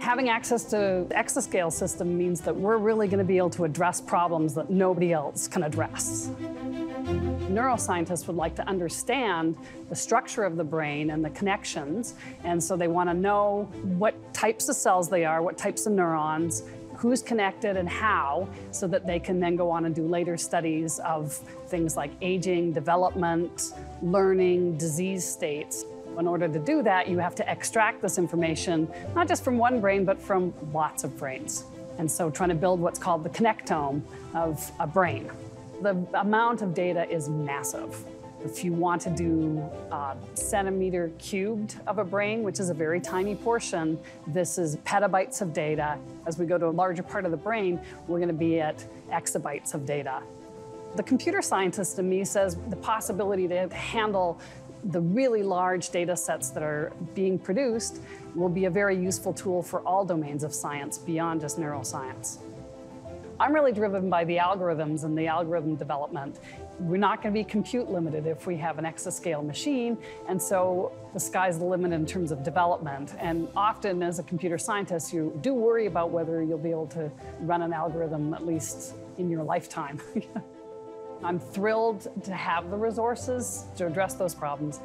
Having access to exascale system means that we're really going to be able to address problems that nobody else can address. Neuroscientists would like to understand the structure of the brain and the connections, and so they want to know what types of cells they are, what types of neurons, who's connected and how, so that they can then go on and do later studies of things like aging, development, learning, disease states. In order to do that, you have to extract this information, not just from one brain, but from lots of brains. And so trying to build what's called the connectome of a brain. The amount of data is massive. If you want to do a centimeter cubed of a brain, which is a very tiny portion, this is petabytes of data. As we go to a larger part of the brain, we're going to be at exabytes of data. The computer scientist in me says the possibility to handle the really large data sets that are being produced will be a very useful tool for all domains of science beyond just neuroscience. I'm really driven by the algorithms and the algorithm development. We're not going to be compute limited if we have an exascale machine, and so the sky's the limit in terms of development. And often, as a computer scientist, you do worry about whether you'll be able to run an algorithm at least in your lifetime. I'm thrilled to have the resources to address those problems.